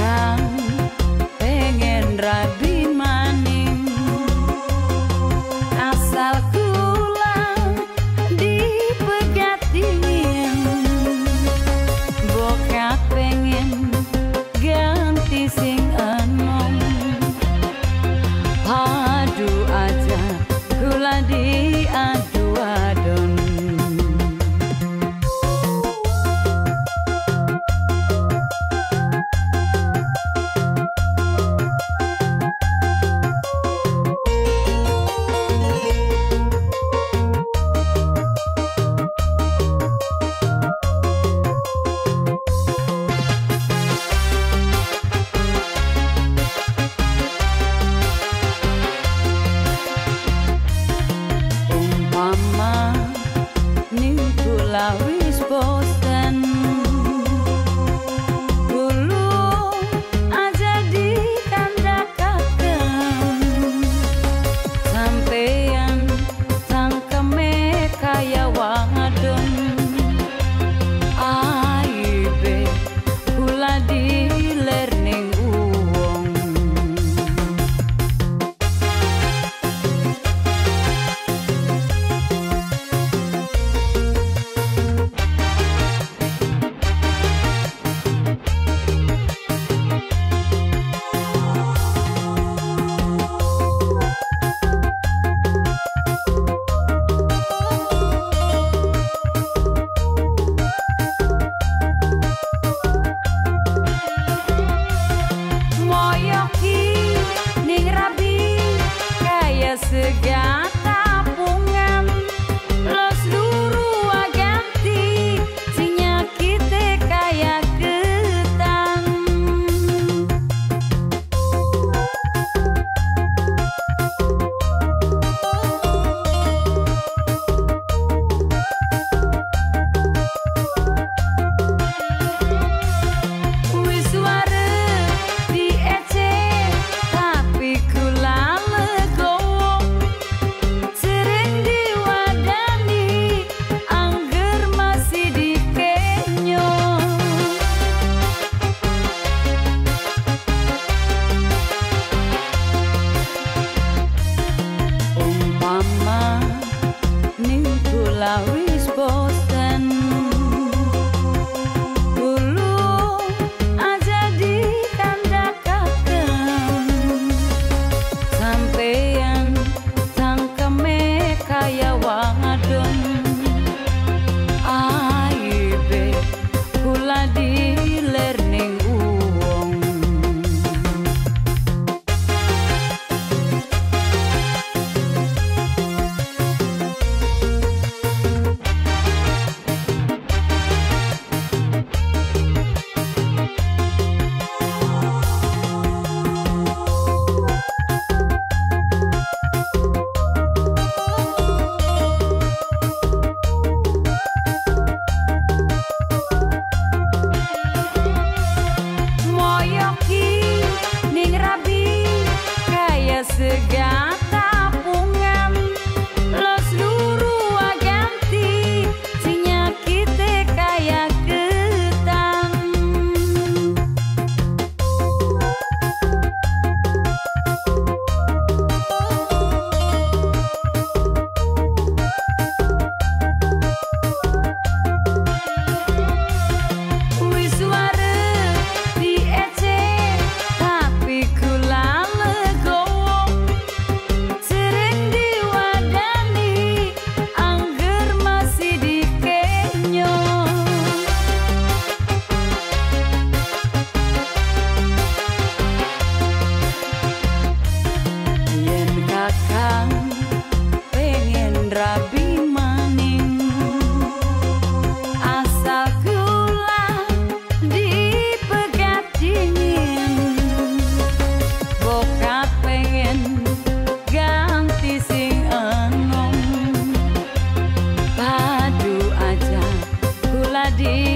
想。Again. did.